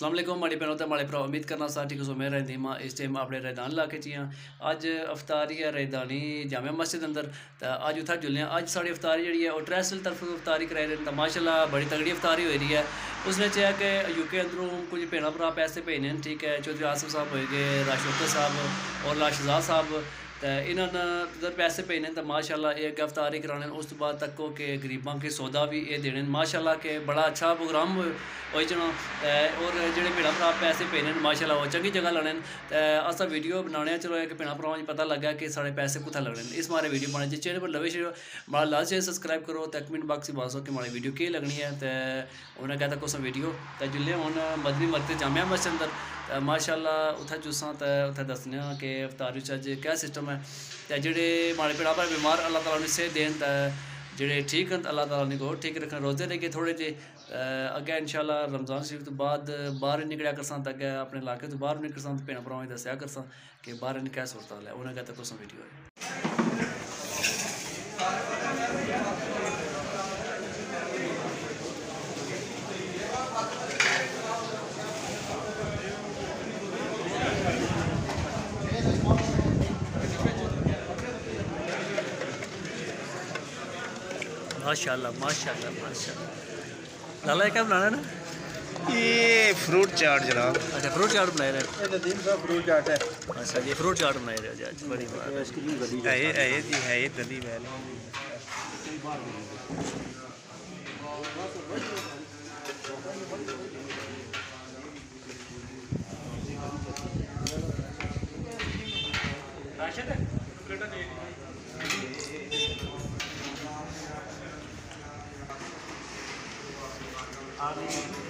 السلام علیکم، ماڑی بہنوں تے ماڑے بھرا امید کرنا سا ٹھیک سو میں رہندی۔ ماں اس ٹائم اپنے ریدان علاقے چ ہاں۔ اج افطاری ہے ریدانی جامع مسجد اندر۔ تے اج اتھا جلنے اج ساڑی افطاری جڑی ہے، او ٹریسل طرف افطاری کرائی رہے تے ماشاءاللہ بڑی تگڑی افطاری ہوئی رہی ہے۔ اس نے چاہا کہ یو کے اندروں کچھ بھیڑا بھرا پیسے بھیجنے ٹھیک ہے۔ چودھری آصف صاحب ہوئے گئے راشوکر صاحب اور لاشزاد صاحب۔ تے انہاں نے پیسے بھیجنے تے ماشاءاللہ ایک افطاری کرانے اس تو بعد تک کہ غریباں کے سودا بھی اے دینے ماشاءاللہ کہ بڑا اچھا پروگرام ہوئی جنا اور جڑے بھیڑا بھرا پیسے بھیجنے ماشاءاللہ وہ چنگی جگہ لڑنے تے اسا ویڈیو بنانے چلو کہ بھیڑا بھراواں پتہ لگا کہ سارے پیسے کتھا لگنے اس مارے ویڈیو بنے جس چینل پر لوے شروع بڑا لازمی سبسکرائب کرو تے کمنٹ باکس باسو کہ ہماری ویڈیو کی لگنی ہے تے انہیں کہتا کوسا ویڈیو تے جلے ہن مدنی مرکز جامعہ مسجد اندر ماشاءاللہ اتھا جساں تے اتھا دسنے ہاں کہ افطاری چ کیا سسٹم ہے۔ تے جڑے ماڑے پیڑا پر بیمار اللہ تعالیٰ نے صحت دین تے جڑے ٹھیک ہیں اللہ تعالیٰ نے کو ٹھیک رکھنا روزے لے کے تھوڑے جے اگے انشاءاللہ رمضان شریف تو بعد، باہر نکلیا کرساں تے اگے اپنے علاقے تو باہر نکلساں تے پینا بھراواں دسیا کرساں کہ باہر ان کیا صورت ہے کا تے کوسا ویڈیو ہے ماشاءاللہ ماشاءاللہ ماشاءاللہ۔ لالا یہ کیا بنانا ہے نا؟ یہ فروٹ چاٹ جناب۔ اچھا فروٹ چاٹ بنائے رہے۔ یہ ندیم صاحب فروٹ چاٹ ہے۔ اچھا جی فروٹ چاٹ بنائے رہے جی بڑی بات۔ ہے۔ Amen.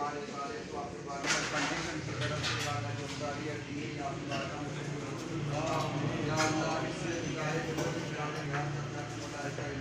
ہے یہ- ہے یہ جی ہے یہ دلی محل اے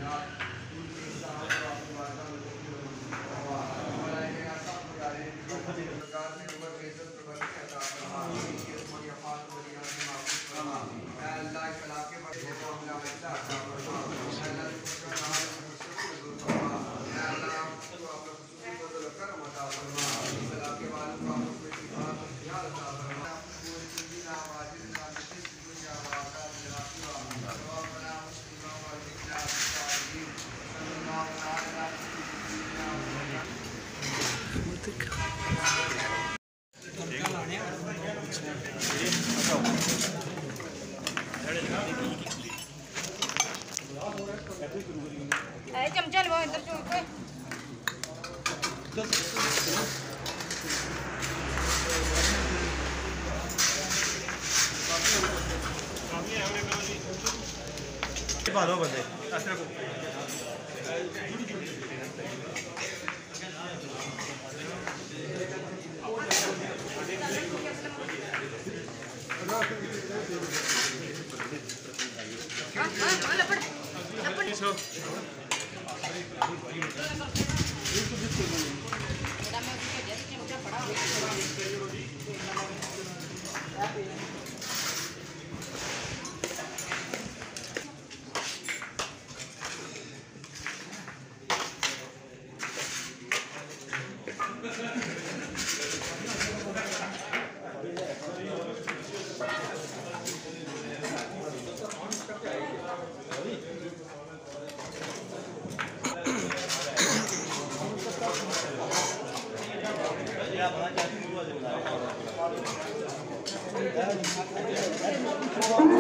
چمچا لو ادھر پا دو بندے۔ لپڑ Thank you.